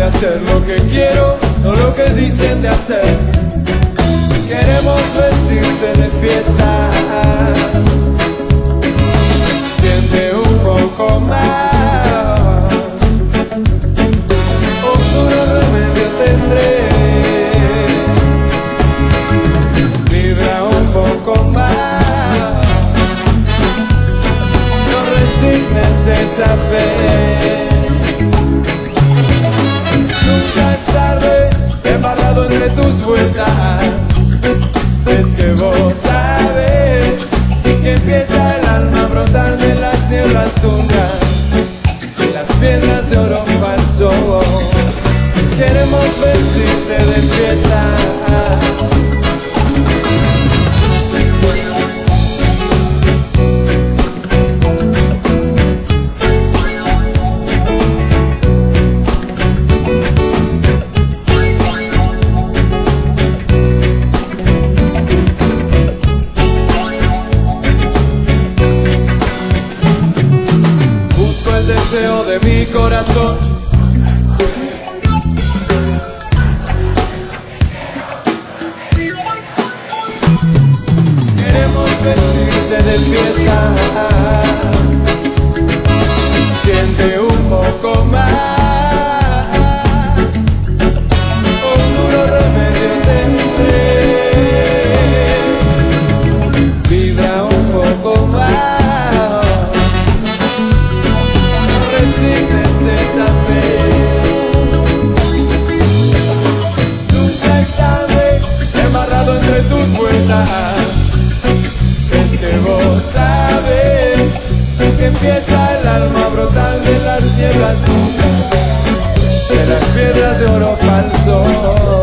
hacer lo que quiero, no lo que dicen de hacer. Queremos vestirte de fiesta. Siente un poco más. Un duro remedio tendré. Vibra un poco más. No resignes esa fe. Las tundras y las piedras de oro falso. Queremos vestirte de pieza. De mi corazón. Queremos vestirte de pieza. Que empieza el alma a de las nieblas nunca, de las piedras de oro falso.